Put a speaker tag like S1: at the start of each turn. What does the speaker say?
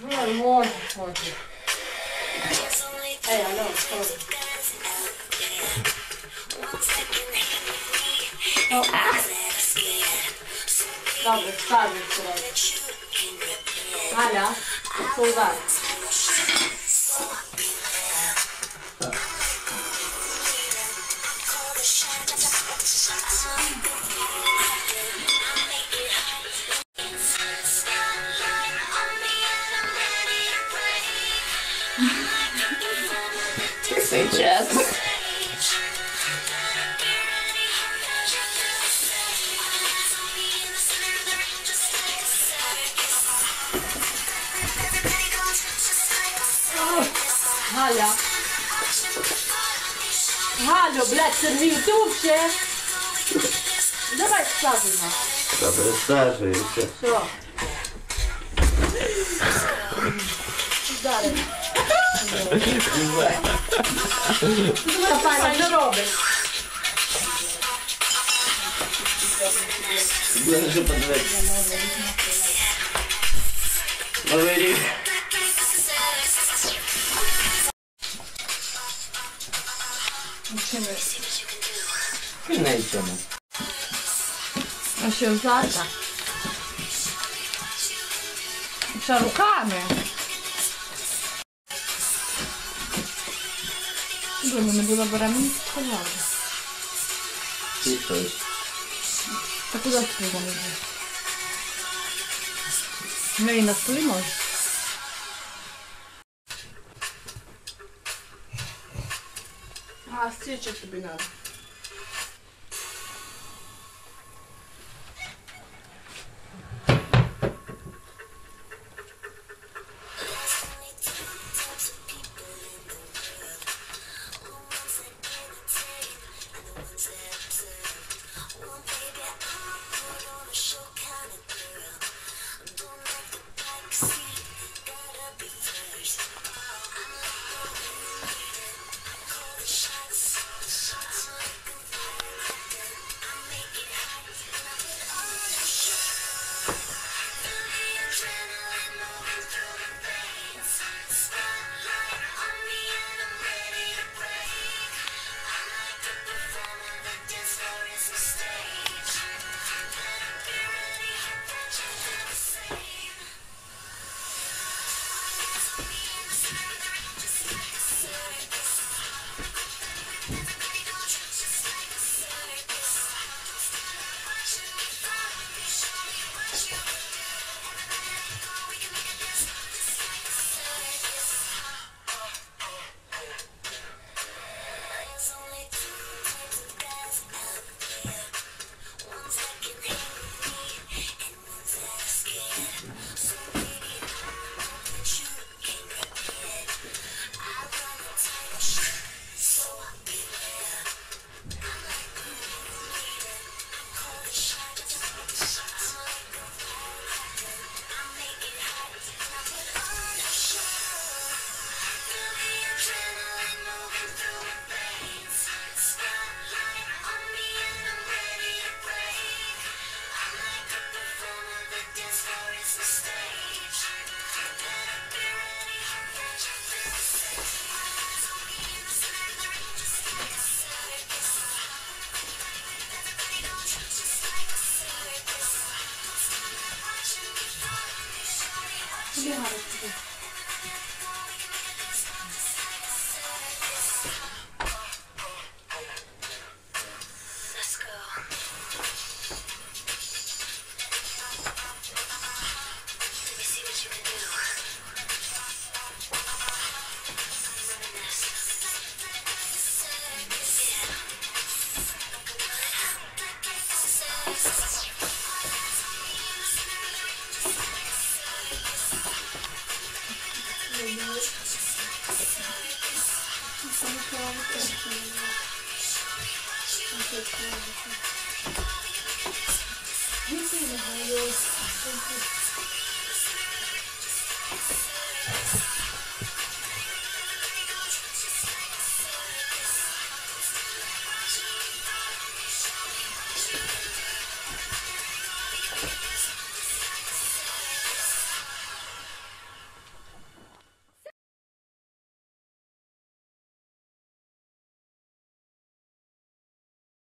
S1: Good Lord, fuck Hey, I know it's cold. Oh, ah. Dobra, wpadłem w środek. Hala, kurwa.
S2: Sweet chips.
S1: هلا هالو بلاد اليوتيوب شيف دابا يتصافي
S3: دابا يتصافي
S1: شوف Та Таня не робить.
S2: Ближе подивитися. Новий рік. Кінець цьому.
S1: А що взяти? Ще руками. Dobra, no była barami kolorowa.
S2: I to jest.
S1: To kuda wpływa mi. No i na. A, stječe ti bi. Sports. 最好的
S4: Thank you.